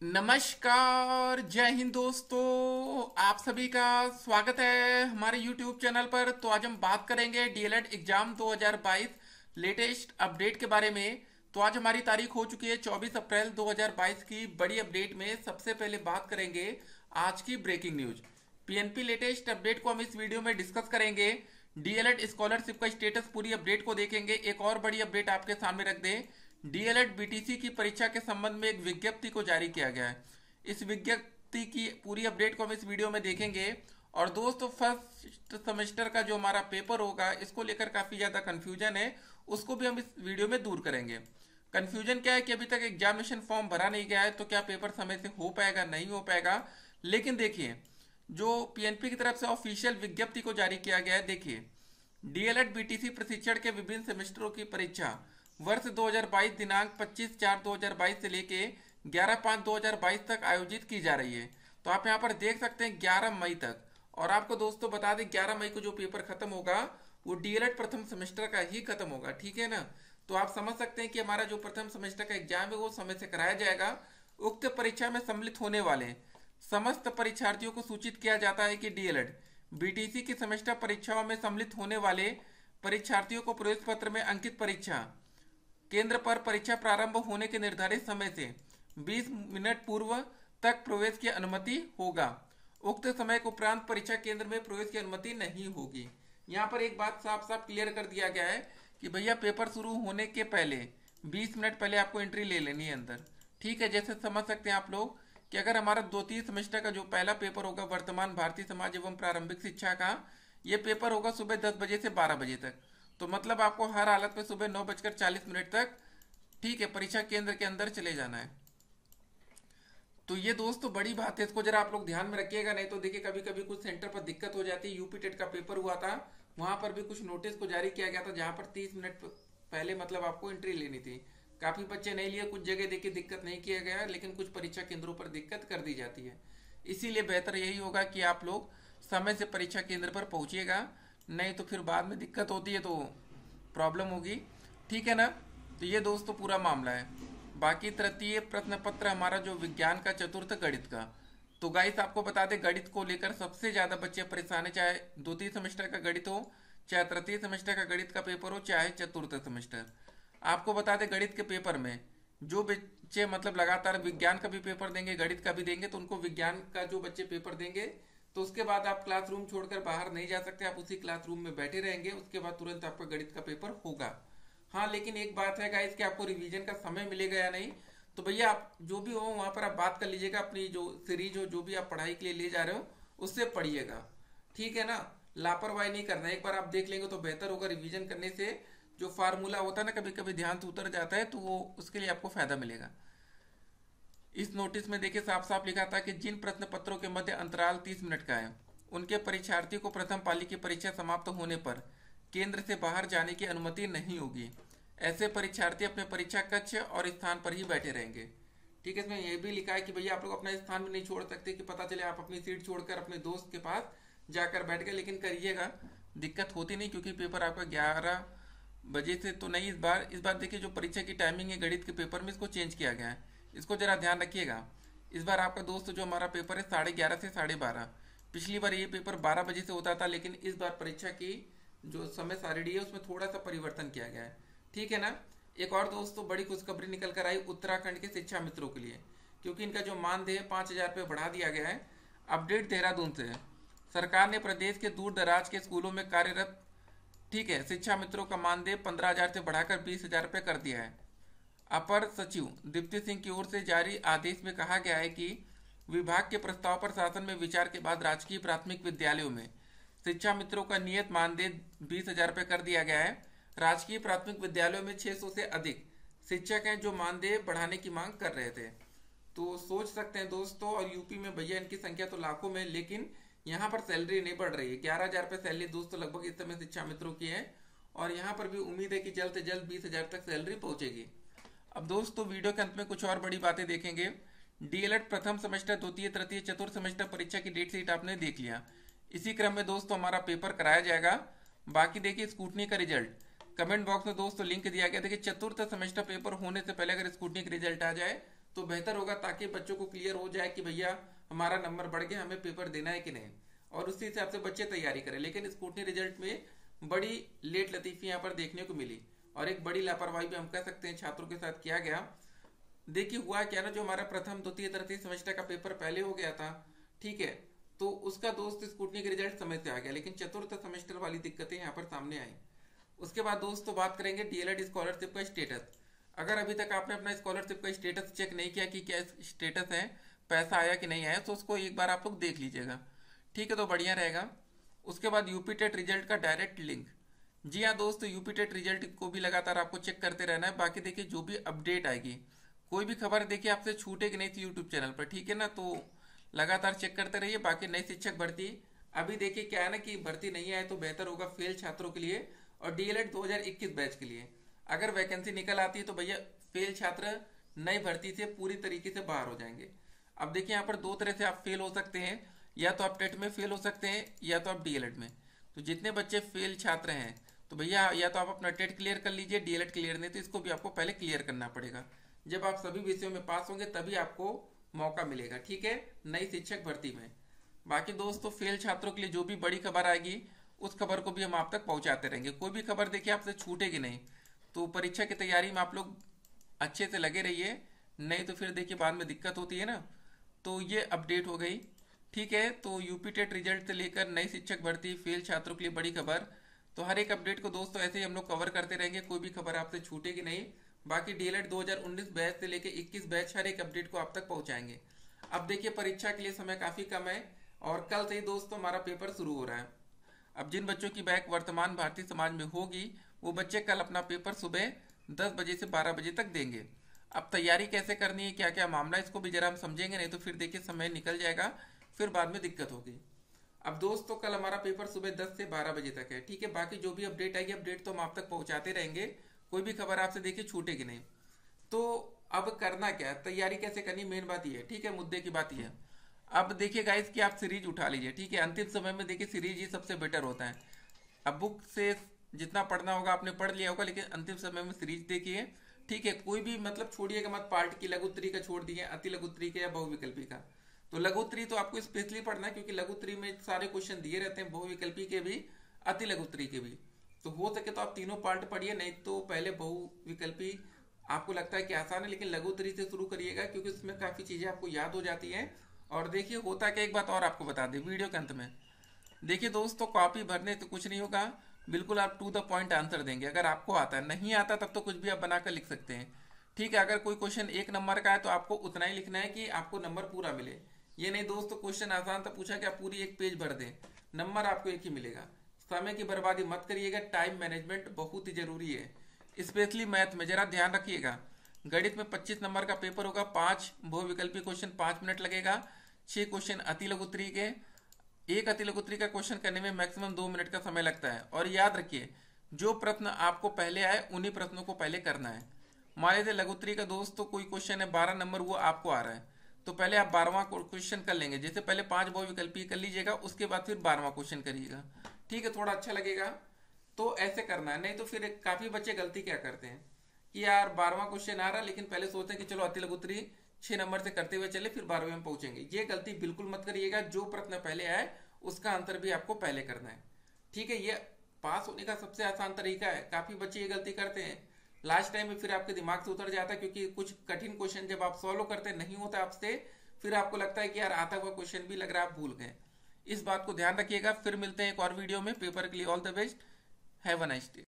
नमस्कार, जय हिंद दोस्तों। आप सभी का स्वागत है हमारे YouTube चैनल पर। तो आज हम बात करेंगे डीएलएड एग्ज़ाम 2022 लेटेस्ट अपडेट के बारे में। तो आज हमारी तारीख हो चुकी है 24 अप्रैल 2022 की। बड़ी अपडेट में सबसे पहले बात करेंगे आज की breaking news PNP latest update को हम इस वीडियो में डिस्कस करेंगे। डीएलएड स्कॉलरशिप का स्टेटस पूरी अपडेट को देखेंगे। एक और बड़ी अपडेट आपके सामने रख दें। डीएलएड बीटीसी की परीक्षा के संबंध में एक विज्ञप्ति को जारी किया गया है। इस विज्ञप्ति की पूरी अपडेट को हम इस वीडियो में देखेंगे और दोस्तों, फ़र्स्ट सेमेस्टर का जो हमारा पेपर होगा, इसको लेकर काफ़ी ज़्यादा कंफ्यूजन है। उसको भी हम इस वीडियो में दूर करेंगे। कंफ्यूजन क्या है कि अभी तक एग्जामिनेशन फॉर्म भरा नहीं गया है तो क्या पेपर समय से हो पाएगा, नहीं हो पाएगा? लेकिन देखिए, जो पीएनपी की तरफ़ से ऑफिशियल विज्ञप्ति को जारी किया गया है, देखिए, डीएलएड बीटीसी प्रशिक्षण के विभिन्न सेमेस्टरों की परीक्षा वर्ष 2022 दिनांक 25 चार 2022 से लेके 11 पाँच 2022 तक आयोजित की जा रही है। तो आप यहाँ पर देख सकते हैं 11 मई तक। और आपको दोस्तों बता दें 11 मई को जो पेपर खत्म होगा, वो डीएलएड प्रथम सेमेस्टर का ही खत्म होगा, ठीक है ना? तो आप समझ सकते हैं कि हमारा जो प्रथम सेमेस्टर का एग्ज़ाम है, वो समय से कराया जाएगा। उक्त परीक्षा में सम्मिलित होने वाले समस्त परीक्षार्थियों को सूचित किया जाता है कि डीएलएड, बीटीसी की सेमेस्टर परीक्षाओं में सम्मिलित होने वाले परीक्षार्थियों को प्रवेश पत्र में अंकित परीक्षा केंद्र पर परीक्षा प्रारंभ होने के निर्धारित समय से 20 मिनट पूर्व तक प्रवेश की अनुमति होगा। उक्त समय के उपरांत परीक्षा केंद्र में प्रवेश की अनुमति नहीं होगी। यहाँ पर एक बात साफ़ साफ़ क्लियर कर दिया गया है कि भैया पेपर शुरू होने के पहले 20 मिनट पहले आपको एंट्री ले लेनी है अंदर। ठीक है, जैसे समझ सकते हैं आप लोग कि अगर हमारा दो तीन सेमेस्टर का जो पहला पेपर होगा, वर्तमान भारतीय समाज एवं प्रारंभिक शिक्षा का, ये पेपर होगा सुबह दस बजे से बारह बजे तक। तो मतलब आपको हर हालत में सुबह नौ बजकर चालीस मिनट तक, ठीक है, परीक्षा केंद्र के अंदर चले जाना है। तो ये दोस्तों बड़ी बात है, इसको जरा आप लोग ध्यान में रखिएगा, नहीं तो देखिए कभी कभी कुछ सेंटर पर दिक्कत हो जाती है। यूपी टेट का पेपर हुआ था, वहाँ पर भी कुछ नोटिस को जारी किया गया था, जहाँ पर तीस मिनट पहले मतलब आपको एंट्री लेनी थी। काफ़ी बच्चे नहीं लिए, कुछ जगह देखिए दिक्कत नहीं किया गया, लेकिन कुछ परीक्षा केंद्रों पर दिक्कत कर दी जाती है। इसीलिए बेहतर यही होगा कि आप लोग समय से परीक्षा केंद्र पर पहुंचिएगा। नहीं तो फिर बाद में दिक्कत होती है तो प्रॉब्लम होगी। ठीक है ना? तो ये दोस्तों पूरा मामला है। बाकी तृतीय प्रश्न पत्र हमारा जो विज्ञान का चतुर्थ गणित का। तो गाइस आपको बता दें, गणित को लेकर सबसे ज़्यादा बच्चे परेशान है, चाहे द्वितीय सेमेस्टर का गणित हो, चाहे तृतीय सेमेस्टर का गणित का पेपर हो, चाहे चतुर्थ सेमेस्टर आपको बता दें, गणित के पेपर में जो बच्चे मतलब लगातार विज्ञान का भी पेपर देंगे, गणित का भी देंगे तो उनको विज्ञान का जो बच्चे पेपर देंगे तो उसके बाद आप क्लासरूम छोड़कर बाहर नहीं जा सकते, आप उसी क्लासरूम में बैठे रहेंगे, उसके बाद तुरंत आपका गणित का पेपर होगा। हाँ लेकिन एक बात है गाइस कि आपको रिवीजन का समय मिलेगा या नहीं तो भैया आप जो भी हो, वहाँ पर आप बात कर लीजिएगा, अपनी जो सीरीज़ हो, जो भी आप पढ़ाई के लिए ले जा रहे हो, उससे पढ़िएगा। ठीक है ना? लापरवाही नहीं करना। एक बार आप देख लेंगे तो बेहतर होगा रिविजन करने से। जो फार्मूला होता है ना कभी कभी ध्यान से उतर जाता है तो वो उसके लिए आपको फ़ायदा मिलेगा। इस नोटिस में देखिए साफ़ साफ़ लिखा था कि जिन प्रश्न पत्रों के मध्य अंतराल 30 मिनट का है, उनके परीक्षार्थी को प्रथम पाली की परीक्षा समाप्त होने पर केंद्र से बाहर जाने की अनुमति नहीं होगी। ऐसे परीक्षार्थी अपने परीक्षा कक्ष और स्थान पर ही बैठे रहेंगे। ठीक है, इसमें यह भी लिखा है कि भैया, आप लोग अपना स्थान भी नहीं छोड़ सकते कि पता चले आप अपनी सीट छोड़कर अपने दोस्त के पास जाकर बैठ गए, लेकिन करिएगा। दिक्कत होती नहीं, क्योंकि पेपर आपका ग्यारह बजे से तो नहीं, इस बार इस बार देखिए, जो परीक्षा की टाइमिंग है, गणित के पेपर में इसको चेंज किया गया है। इसको जरा ध्यान रखिएगा। इस बार आपका दोस्त जो हमारा पेपर है, साढ़े ग्यारह से साढ़े बारह। पिछली बार ये पेपर बारह बजे से होता था, लेकिन इस बार परीक्षा की जो समय सारिणी है, उसमें थोड़ा सा परिवर्तन किया गया है। ठीक है ना? एक और दोस्तों बड़ी खुशखबरी निकल कर आई उत्तराखंड के शिक्षा मित्रों के लिए, क्योंकि इनका जो मानदेय पाँच हज़ार रुपये बढ़ा दिया गया है। अपडेट देहरादून से सरकार ने प्रदेश के दूर दराज के स्कूलों में कार्यरत, ठीक है, शिक्षा मित्रों का मानदेय पंद्रह हज़ार से बढ़ाकर बीस हज़ार रुपये कर दिया है। अपर सचिव दीप्ति सिंह की ओर से जारी आदेश में कहा गया है कि विभाग के प्रस्ताव पर शासन में विचार के बाद राजकीय प्राथमिक विद्यालयों में शिक्षा मित्रों का नियत मानदेय बीस हज़ार रुपये कर दिया गया है। राजकीय प्राथमिक विद्यालयों में 600 से अधिक शिक्षक हैं जो मानदेय बढ़ाने की मांग कर रहे थे। तो सोच सकते हैं दोस्तों, और यूपी में भैया इनकी संख्या तो लाखों में, लेकिन यहाँ पर सैलरी नहीं बढ़ रही है। ग्यारह हज़ार रुपये सैलरी दोस्तों लगभग इस समय शिक्षा मित्रों की है, और यहाँ पर भी उम्मीद है कि जल्द से जल्द बीस हज़ार तक सैलरी पहुंचेगी। अब दोस्तों, वीडियो के अंत में कुछ और बड़ी बातें देखेंगे। डीएलएड प्रथम सेमेस्टर, द्वितीय, तृतीय, चतुर्थ सेमेस्टर परीक्षा की डेट सीट आपने देख लिया। इसी क्रम में दोस्तों, हमारा पेपर कराया जाएगा। बाकी देखिए स्कूटनी का रिज़ल्ट कमेंट बॉक्स में दोस्तों लिंक दिया गया। देखिए, चतुर्थ सेमेस्टर पेपर होने से पहले अगर स्कूटनी का रिज़ल्ट आ जाए तो बेहतर होगा ताकि बच्चों को क्लियर हो जाए कि भैया, हमारा नंबर बढ़ गया, हमें पेपर देना है कि नहीं। और उसी हिसाब से बच्चे तैयारी करें। लेकिन स्कूटनी रिज़ल्ट में बड़ी लेट लतीफी यहाँ पर देखने को मिली। और एक बड़ी लापरवाही भी हम कह सकते हैं छात्रों के साथ किया गया। देखिए, हुआ क्या ना, जो हमारा प्रथम, द्वितीय, तृतीय सेमेस्टर का पेपर पहले हो गया था, ठीक है तो उसका दोस्त स्कूटनी के रिज़ल्ट समय से आ गया, लेकिन चतुर्थ सेमेस्टर वाली दिक्कतें यहाँ पर सामने आई। उसके बाद दोस्तों बात करेंगे डीएलएड स्कॉलरशिप का स्टेटस। अगर अभी तक आपने अपना स्कॉलरशिप का स्टेटस चेक नहीं किया कि क्या स्टेटस है, पैसा आया कि नहीं आया तो उसको एक बार आप लोग देख लीजिएगा। ठीक है तो बढ़िया रहेगा। उसके बाद यूपी टेट रिज़ल्ट का डायरेक्ट लिंक। जी हाँ दोस्त यूपी टेट रिज़ल्ट को भी लगातार आपको चेक करते रहना है। बाकी देखिए, जो भी अपडेट आएगी, कोई भी खबर देखिए, आपसे छूटेगी नहीं थी यूट्यूब चैनल पर, ठीक है ना? तो लगातार चेक करते रहिए, बाकी नई शिक्षक भर्ती अभी देखिए क्या है ना कि भर्ती नहीं आए तो बेहतर होगा फेल छात्रों के लिए और डीएलएड 2021 बैच के लिए। अगर वैकेंसी निकल आती है तो भैया फेल छात्र नई भर्ती से पूरी तरीके से बाहर हो जाएँगे। अब देखिए, यहाँ पर दो तरह से आप फेल हो सकते हैं। या तो आप टेट में फेल हो सकते हैं, या तो आप डीएलएड में। तो जितने बच्चे फेल छात्र हैं तो भैया, या तो आप अपना टेट क्लियर कर लीजिए, डीएलएड क्लियर नहीं तो इसको भी आपको पहले क्लियर करना पड़ेगा। जब आप सभी विषयों में पास होंगे, तभी आपको मौका मिलेगा, ठीक है? नई शिक्षक भर्ती में। बाकी दोस्तों, फेल छात्रों के लिए जो भी बड़ी खबर आएगी, उस खबर को भी हम आप तक पहुंचाते रहेंगे। कोई भी खबर देखिए, आपसे छूटेगी नहीं। तो परीक्षा की तैयारी में आप लोग अच्छे से लगे रहिए, नहीं तो फिर देखिए बाद में दिक्कत होती है ना। तो ये अपडेट हो गई, ठीक है? तो यूपी टेट रिज़ल्ट से लेकर नई शिक्षक भर्ती, फेल छात्रों के लिए बड़ी खबर तो हर एक अपडेट को दोस्तों ऐसे ही हम लोग कवर करते रहेंगे, कोई भी खबर आपसे छूटेगी नहीं। बाकी डीएलएड 2019 बैच से लेकर 21 बैच हर एक अपडेट को आप तक पहुंचाएँगे। अब देखिए, परीक्षा के लिए समय काफ़ी कम है और कल से ही दोस्तों हमारा पेपर शुरू हो रहा है। अब जिन बच्चों की बैक वर्तमान भारतीय समाज में होगी, वो बच्चे कल अपना पेपर सुबह दस बजे से बारह बजे तक देंगे। अब तैयारी कैसे करनी है क्या क्या मामला इसको भी जरा हम समझेंगे, नहीं तो फिर देखिए समय निकल जाएगा, फिर बाद में दिक्कत होगी। अब दोस्तों, कल हमारा पेपर सुबह दस से बारह बजे तक है, ठीक है? बाकी जो भी अपडेट आएगी, अपडेट तो हम आप तक पहुंचाते रहेंगे। कोई भी खबर आपसे देखिए छूटेगी नहीं। तो अब करना क्या? है तैयारी कैसे करनी? मेन बात ये है, ठीक है? मुद्दे की बात ये अब देखिए गाइस कि आप सीरीज़ उठा लीजिए, ठीक है? अंतिम समय में देखिए सीरीज़ ही सबसे बेटर होता है। अब बुक से जितना पढ़ना होगा, आपने पढ़ लिया होगा, लेकिन अंतिम समय में सीरीज़ देखिए, ठीक है? कोई भी मतलब छोड़िएगा मत पार्ट की लघुत्री का छोड़ दिए अति लघुत्री का या बहुविकल्पी का। तो लघुत्री तो आपको स्पेशली पढ़ना है, क्योंकि लघुत्री में सारे क्वेश्चन दिए रहते हैं, बहुविकल्पी के भी अति लघुत्री के भी। तो हो सके तो आप तीनों पार्ट पढ़िए, नहीं तो पहले बहुविकल्पी आपको लगता है कि आसान है, लेकिन लघु तरी से शुरू करिएगा, क्योंकि उसमें काफ़ी चीज़ें आपको याद हो जाती हैं। और देखिए, होता क्या एक बात और आपको बता दें, वीडियो के अंत में। देखिए दोस्तों कॉपी भरने तो कुछ नहीं होगा, बिल्कुल आप टू द पॉइंट आंसर देंगे। अगर आपको आता है, नहीं आता, तब तो कुछ भी आप बनाकर लिख सकते हैं। ठीक है, अगर कोई क्वेश्चन एक नंबर का है तो आपको उतना ही लिखना है कि आपको नंबर पूरा मिले। ये नहीं दोस्तों क्वेश्चन आसान था, पूछा कि आप पूरी एक पेज भर दें। नंबर आपको एक ही मिलेगा। समय की बर्बादी मत करिएगा टाइम मैनेजमेंट बहुत ही ज़रूरी है। स्पेशली मैथ में, जरा ध्यान रखिएगा। गणित में 25 नंबर का पेपर होगा, पाँच बहुविकल्पी क्वेश्चन पाँच मिनट लगेगा। छह क्वेश्चन अति लघुत्री के एक अति लघुत्री का क्वेश्चन करने में मैक्सिमम दो मिनट का समय लगता है। और याद रखिए, जो प्रश्न आपको पहले आए, उन्हीं प्रश्नों को पहले करना है। मान लीजिए लघुत्री का दोस्त तो कोई क्वेश्चन है, बारह नंबर वो आपको आ रहा है। तो पहले आप बारहवा क्वेश्चन कर लेंगे। जैसे पहले पाँच बहुविकल्पी कर लीजिएगा, उसके बाद फिर बारहवा क्वेश्चन करिएगा। ठीक है, थोड़ा अच्छा लगेगा। तो ऐसे करना है। नहीं तो फिर काफ़ी बच्चे गलती क्या करते हैं? कि यार, बारहवा क्वेश्चन आ रहा, लेकिन पहले सोचते हैं कि चलो अति लघुत्री छह नंबर से करते हुए चले, फिर बारहवें में पहुँचेंगे। ये गलती बिल्कुल मत करिएगा। जो प्रश्न पहले आए, उसका आंसर भी आपको पहले करना है। ठीक है, ये पास होने का सबसे आसान तरीका है। काफ़ी बच्चे ये गलती करते हैं। लास्ट टाइम में फिर आपके दिमाग से उतर जाता है, क्योंकि कुछ कठिन क्वेश्चन जब आप सॉल्व करते नहीं होता आपसे, फिर आपको लगता है कि यार आता हुआ क्वेश्चन भी लग रहा है, आप भूल गए। इस बात को ध्यान रखिएगा, फिर मिलते हैं एक और वीडियो में। पेपर के लिए all the best have a nice day